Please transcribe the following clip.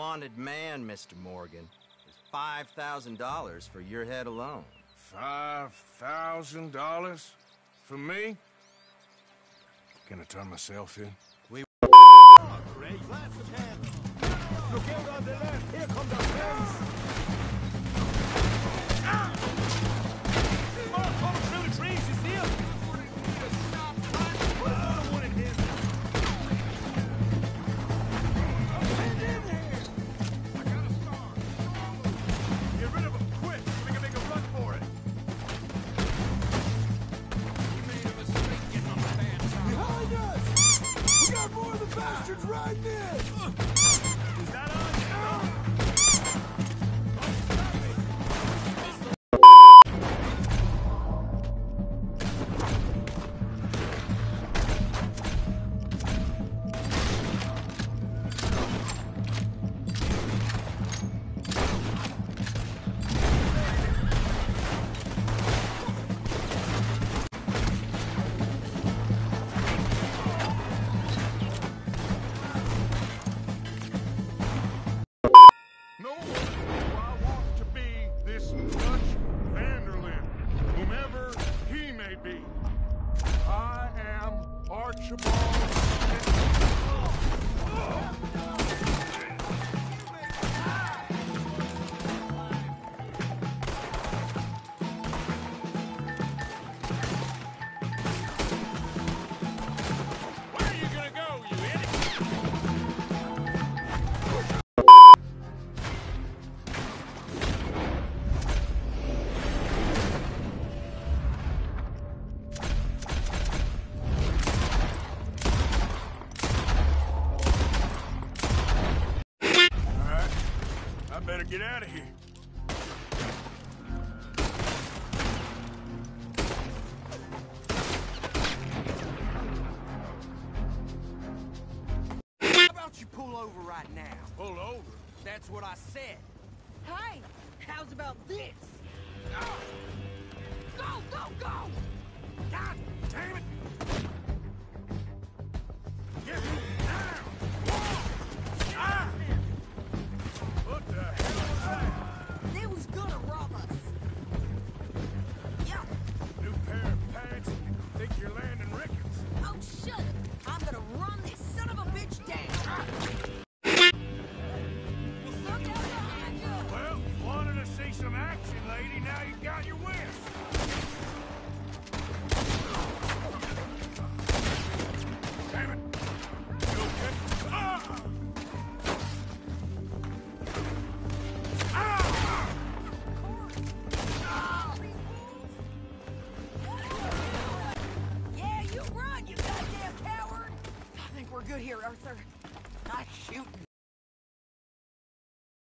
wanted man, Mr. Morgan, is $5,000 for your head alone. $5,000? For me? Can I turn myself in? Right there! be. I am Archibald Get out of here. How about you pull over right now? Pull over? That's what I said. Hey, how's about this? Oh. good here, Arthur. Not shooting.